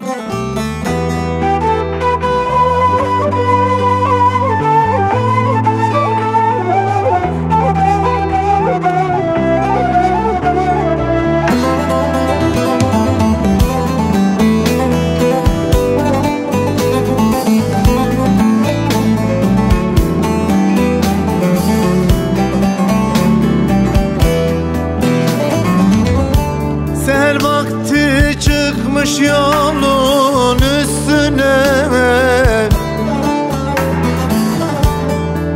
Seher vakti Çıkmış yolun üstüne.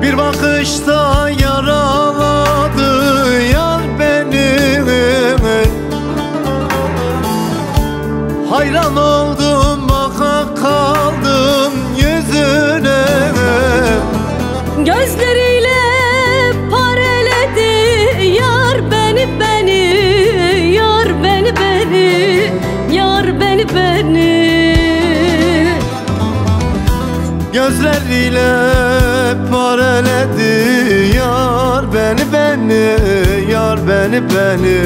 Bir bakışta yaraladı yar beni. Hayran oldum Gözleriyle pareledi yar beni beni Yar beni beni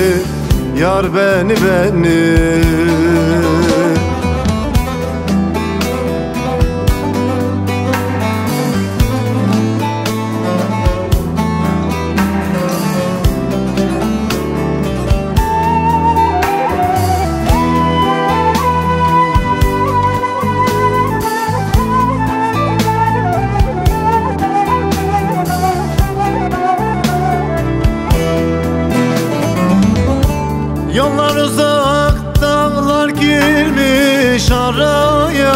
Yar beni beni Yollar uzak, dağlar girmiş araya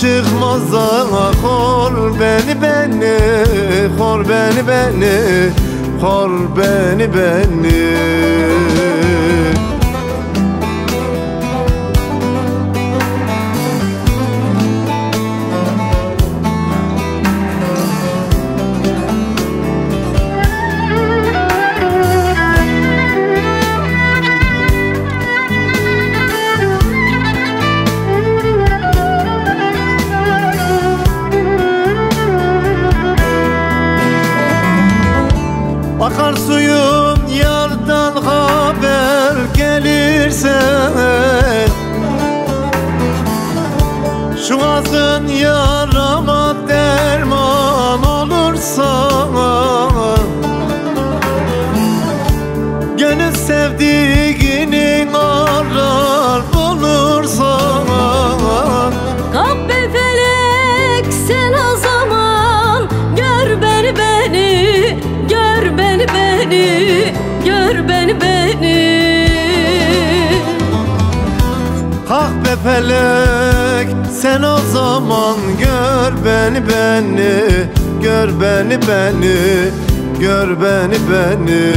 çıkmaza Kor beni beni Kor beni beni Kor beni beni Gönül sevdiğini arar bulursa Kalk be felek sen o zaman Gör beni beni Gör beni beni Gör beni beni. Kalk be felek sen o zaman gör beni beni Gör beni beni Gör beni beni